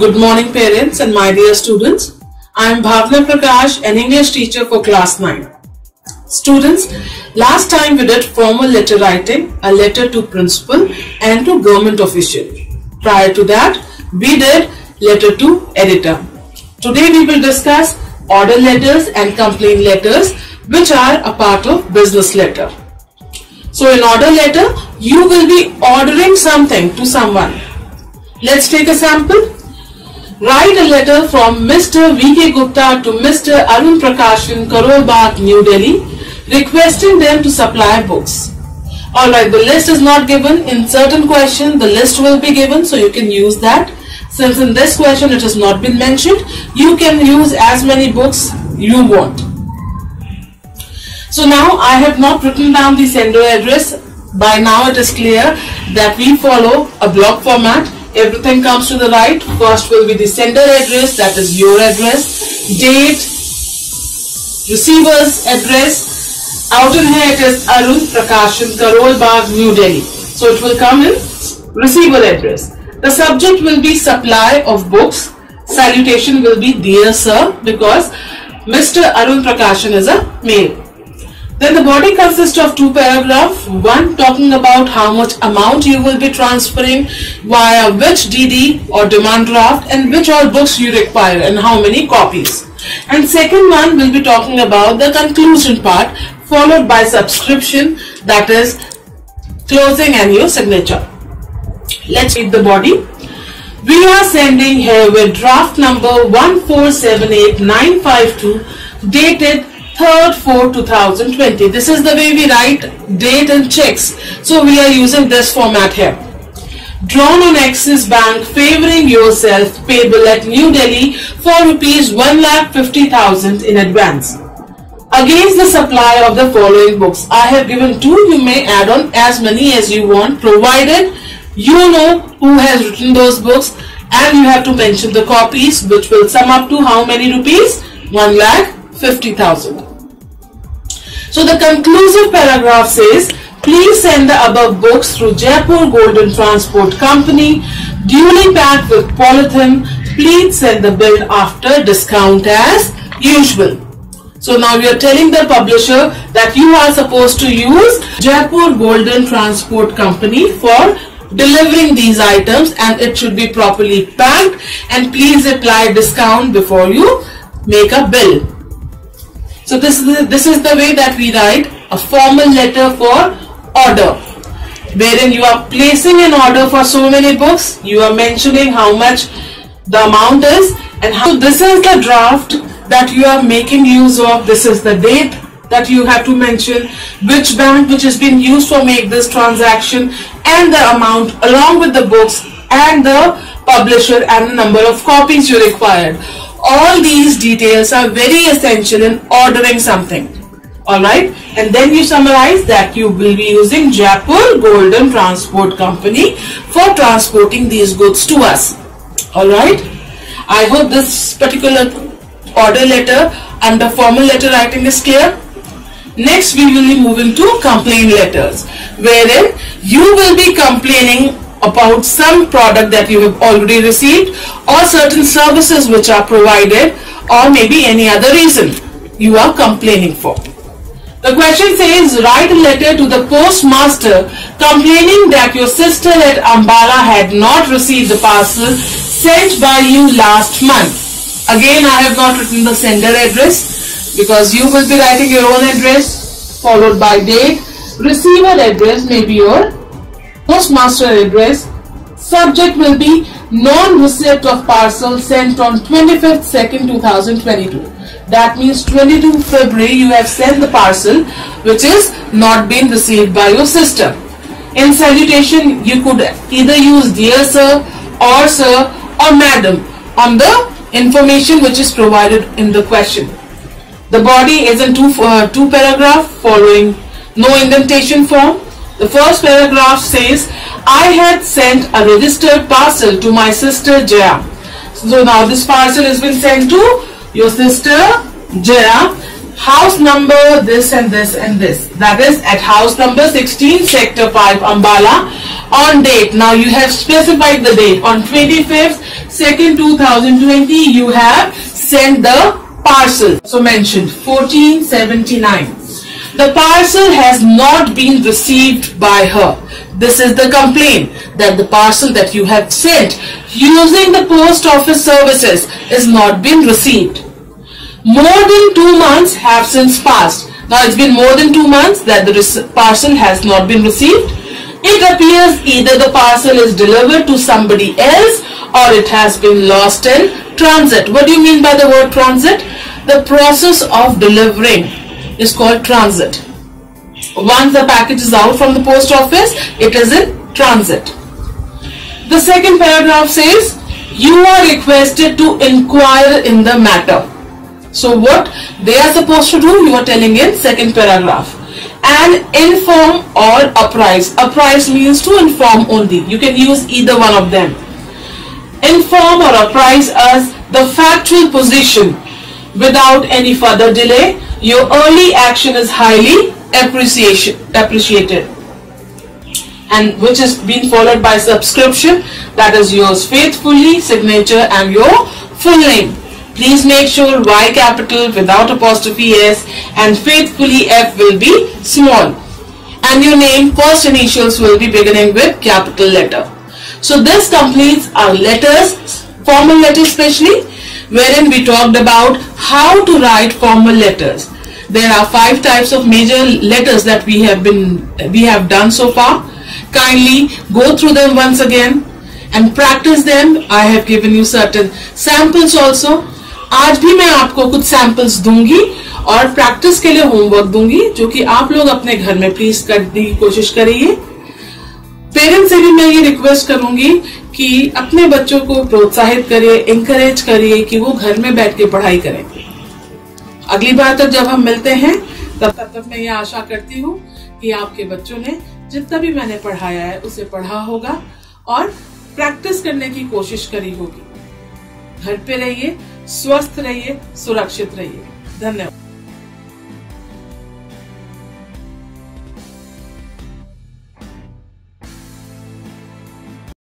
Good morning parents and my dear students. I am Bhavna Prakash, an English teacher for class 9. Students, last time we did formal letter writing, a letter to principal and to government official. Prior to that, we did letter to editor. Today we will discuss order letters and complaint letters which are a part of business letter. So in order letter, you will be ordering something to someone. Let's take a sample. Letter from Mr. V.K. Gupta to Mr. Arun Prakashan Karol Bagh, New Delhi, requesting them to supply books. Alright, the list is not given. In certain question, the list will be given, so you can use that. Since in this question it has not been mentioned, you can use as many books you want. So now I have not written down the sender address. By now it is clear that we follow a block format everything comes to the right. First will be the sender address, that is your address, date, receiver's address. Out in here it is Arun Prakashan, Karol Bagh, New Delhi. So it will come in receiver address. The subject will be supply of books. Salutation will be dear sir because Mr. Arun Prakashan is a male. Then the body consists of two paragraphs. One talking about how much amount you will be transferring via which DD or demand draft and which all books you require and how many copies. And second one will be talking about the conclusion part followed by subscription that is closing and your signature. Let's read the body. We are sending here with draft number 1478952 dated 3rd 4 2020 this is the way we write date and checks. So we are using this format here. Drawn on Axis Bank favoring yourself payable at New Delhi for rupees 1,50,000 in advance. Against the supply of the following books I have given two you may add on as many as you want provided you know who has written those books and you have to mention the copies which will sum up to how many rupees? 1 lakh 50,000 so the conclusive paragraph says, please send the above books through Jaipur Golden Transport Company, duly packed with polythene. Please send the bill after discount as usual. So now we are telling the publisher that you are supposed to use Jaipur Golden Transport Company for delivering these items and it should be properly packed and please apply discount before you make a bill. So this is the, this is the way that we write a formal letter for order wherein you are placing an order for so many books you are mentioning how much the amount is and how this is the draft that you are making use of. This is the date that you have to mention which bank which has been used for make this transaction and the amount along with the books and the publisher and the number of copies you required all these details are very essential in ordering something. Alright and then you summarize that you will be using Jaipur Golden Transport Company for transporting these goods to us. Alright I hope this particular order letter and the formal letter writing is clear. Next we will be moving to complaint letters wherein you will be complaining about some product that you have already received or certain services which are provided or maybe any other reason you are complaining for. The question says write a letter to the postmaster complaining that your sister at Ambala had not received the parcel sent by you last month. Again I have not written the sender address because you will be writing your own address followed by date. Receiver address may be your postmaster address. Subject will be non-receipt of parcel sent on 25th 2nd 2022. That means 22 February you have sent the parcel which is not been received by your sister. In salutation you could either use dear sir or sir or madam on the information which is provided in the question. The body is in two, uh, two paragraph following no indentation form the first paragraph says, I had sent a registered parcel to my sister Jaya. So now this parcel has been sent to your sister Jaya. House number this and this and this. That is at house number 16 sector 5 Ambala on date. Now you have specified the date. On 25th, 2nd, 2020, you have sent the parcel. So mentioned 1479. The parcel has not been received by her. This is the complaint that the parcel that you have sent using the post office services is not been received. More than two months have since passed. Now it's been more than two months that the parcel has not been received. It appears either the parcel is delivered to somebody else or it has been lost in transit. What do you mean by the word transit? The process of delivering is called transit. Once the package is out from the post office, it is in transit. The second paragraph says, you are requested to inquire in the matter. So what they are supposed to do, you are telling in second paragraph. And inform or apprise. Apprise means to inform only. You can use either one of them. Inform or apprise us the factual position without any further delay. Your early action is highly appreciation, appreciated and which is being followed by subscription that is yours faithfully signature and your full name Please make sure Y capital without apostrophe S and faithfully F will be small. And your name first initials will be beginning with capital letter. So this completes our letters, formal letters especially, wherein we talked about how to write formal letters. There are five types of major letters that we have been we have done so far. Kindly go through them once again and practice them. I have given you certain samples also आज भी मैं आपको कुछ samples दूँगी और practice के लिए homework दूँगी जो कि आप लोग अपने घर में प्लीज़ करने की कोशिश करिए पेरेंट्स से भी मैं ये रिक्वेस्ट करूँगी कि अपने बच्चों को प्रोत्साहित करिए इंकरेज करिए कि वो घर में बैठ के पढ़ाई करें। अगली बार तक जब हम मिलते हैं, तब तक तक मैं ये आशा करती हूँ कि आपके बच्चों ने जितना भी मैंने पढ़ाया है, उसे पढ़ा होगा और प्रैक्टिस करने की कोशिश करी होगी। घर पे रहिए, स्वस्थ रहिए, सुरक्षित रहिए। धन्यवाद।